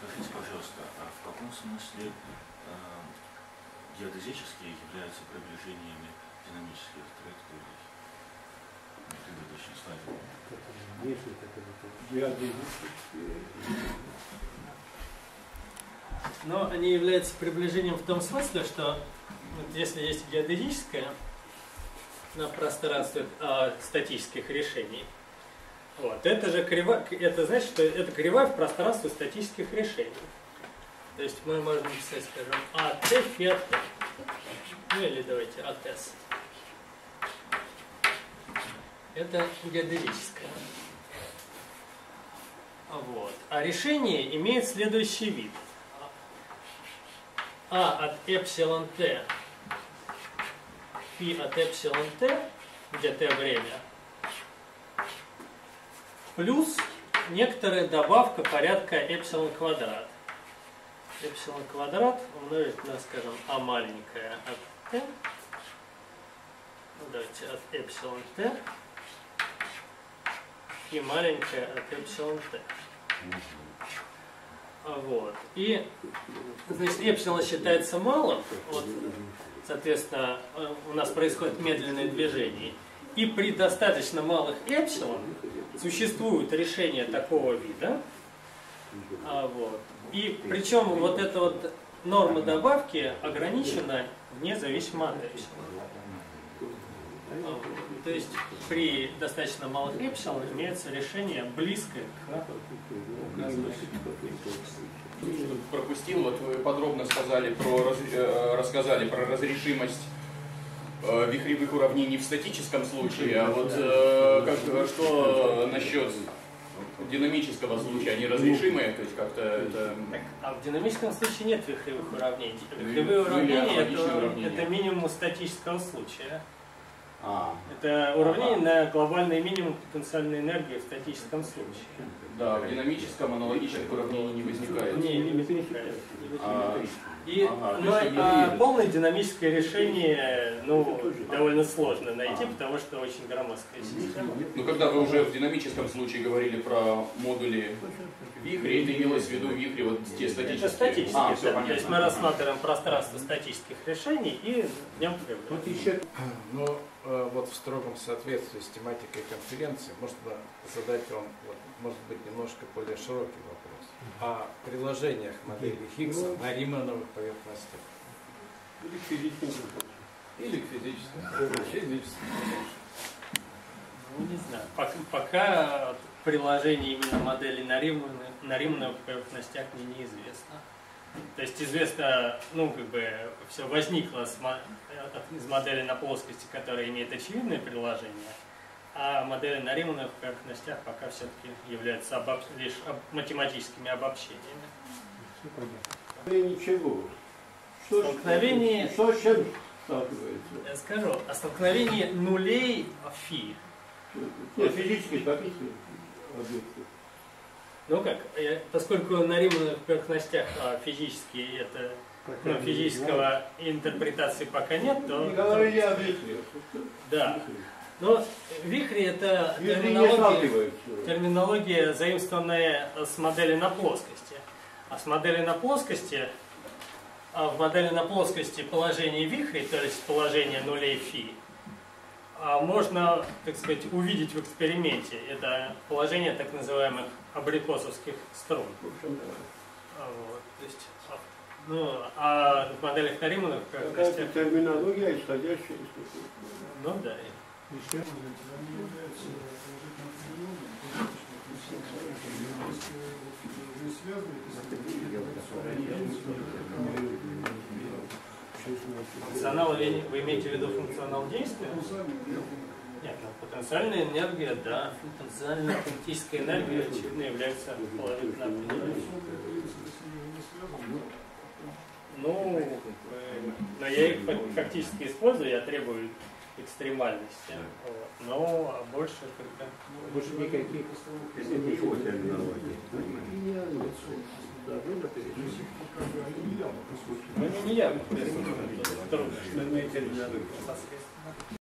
Скажите, пожалуйста, а в каком смысле э, геодезические являются приближениями динамических траекторий? На предыдущей слайде. Но они являются приближением в том смысле, что вот если есть геодезическое на пространстве э, статических решений, вот, это же кривая, это значит, что это кривая в пространстве статических решений. То есть мы можем написать, скажем, АТ фи АТ. Ну или давайте АТС. Это геодезическое. Вот. А решение имеет следующий вид. А от эпсилон t фи от эпсилон t, где t время, плюс некоторая добавка порядка эпсилон квадрат. Эпсилон квадрат умножить на, скажем, а маленькое от t. Ну, давайте от эпсилон t и маленькое от эпсилон t. Вот. И, значит, эпсилон считается малым. Вот, соответственно, у нас происходит медленное движение. И при достаточно малых эпсилон существует решение такого вида. А, вот. И причем вот эта вот норма добавки ограничена независимо от эпсилона. То есть при достаточно малых эпсилон имеется решение близкое к Пропустил, вот вы подробно сказали про, э, рассказали про разрешимость э, вихревых уравнений в статическом случае, а вот э, как, что насчет динамического случая, они разрешимые, то есть как-то это... А в динамическом случае нет вихревых уравнений. Вихревые уравнения, это, уравнения. это минимум статического случая. А, Это уравнение на глобальный минимум потенциальной энергии в статическом случае. да, в динамическом аналогичных уравнений не возникает. Не, не возникает. А, И, Ага, ну, а полное динамическое решение ну, довольно сложно найти, потому что очень громоздкая система. Ну, когда вы уже в динамическом случае говорили про модули вихря, это имелось в виду вихри вот те статические? Это статические, А, все да. То есть мы понятно. рассматриваем пространство статических решений и в нем Вот еще, ну, э, вот в строгом соответствии с тематикой конференции, можно задать вам, вот, может быть, немножко более широкий вопрос. О приложениях модели Хиггса на Римановых поверхностях. Или к физическим. Или к физическим. Физическим. Ну, не знаю. Пока, пока приложение именно модели на римных поверхностях мне неизвестно. То есть известно, ну, как бы, все возникло с из модели на плоскости, которая имеет очевидное приложение, а модели на римных поверхностях пока все-таки являются обоб- лишь об- математическими обобщениями. Ничего. Что, Столкновение- Что с чем сталкивается? Я скажу, о столкновении нулей фи. Нет, физически статические объекты. Ну как, я- поскольку на римных поверхностях а, физически это ну, физического интерпретации пока нет, то Не говорили о вихре. да. Но вихри это Вихри терминология, терминология, заимствованная с модели на плоскости. А с модели на плоскости, а в модели на плоскости положение вихрей, то есть положение нулей фи, а можно, так сказать, увидеть в эксперименте. Это положение так называемых абрикосовских струн. А, вот, то есть, а, ну, а в моделях Нариманов как Какая-то терминология, исходящая из Ну да. Функционал, вы вы имеете в виду функционал действия? Нет, ну, потенциальная энергия, да, потенциальная кинетическая энергия, очевидно, является положительно определяющей. Ну, э, но я их фак- фактически использую, я требую экстремальности. Вот. Но а больше когда... Больше никаких. Ну, не. Имеете в виду. Непосредственно.